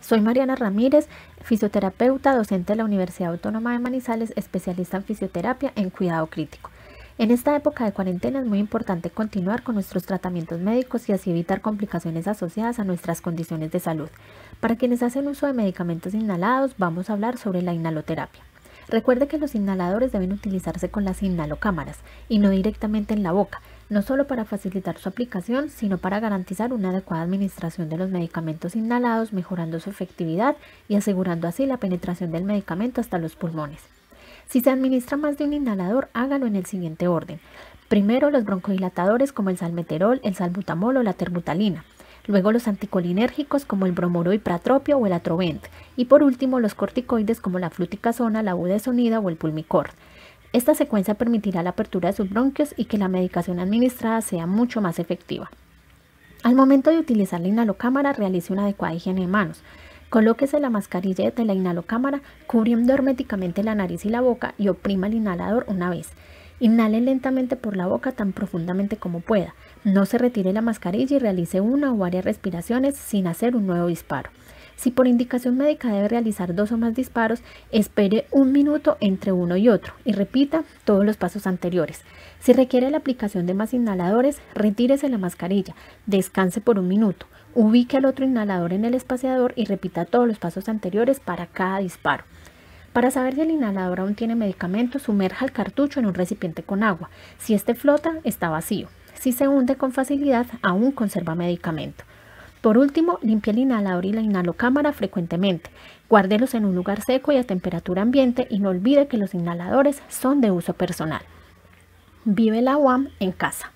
Soy Mariana Ramírez, fisioterapeuta, docente de la Universidad Autónoma de Manizales, especialista en fisioterapia en cuidado crítico. En esta época de cuarentena es muy importante continuar con nuestros tratamientos médicos y así evitar complicaciones asociadas a nuestras condiciones de salud. Para quienes hacen uso de medicamentos inhalados, vamos a hablar sobre la inhaloterapia. Recuerde que los inhaladores deben utilizarse con las inhalocámaras y no directamente en la boca, no solo para facilitar su aplicación, sino para garantizar una adecuada administración de los medicamentos inhalados, mejorando su efectividad y asegurando así la penetración del medicamento hasta los pulmones. Si se administra más de un inhalador, hágalo en el siguiente orden. Primero los broncodilatadores como el salmeterol, el salbutamol o la terbutalina. Luego los anticolinérgicos como el bromoroipratropio o el atrovent. Y por último los corticoides como la fluticasona, la budesonida o el pulmicort. Esta secuencia permitirá la apertura de sus bronquios y que la medicación administrada sea mucho más efectiva. Al momento de utilizar la inhalocámara, realice una adecuada higiene de manos. Colóquese la mascarilla de la inhalocámara cubriendo herméticamente la nariz y la boca y oprima el inhalador una vez. Inhale lentamente por la boca tan profundamente como pueda. No se retire la mascarilla y realice una o varias respiraciones sin hacer un nuevo disparo. Si por indicación médica debe realizar dos o más disparos, espere un minuto entre uno y otro y repita todos los pasos anteriores. Si requiere la aplicación de más inhaladores, retírese la mascarilla, descanse por un minuto, ubique al otro inhalador en el espaciador y repita todos los pasos anteriores para cada disparo. Para saber si el inhalador aún tiene medicamento, sumerja el cartucho en un recipiente con agua. Si este flota, está vacío. Si se hunde con facilidad, aún conserva medicamento. Por último, limpie el inhalador y la inhalocámara frecuentemente. Guárdelos en un lugar seco y a temperatura ambiente y no olvide que los inhaladores son de uso personal. Vive la UAM en casa.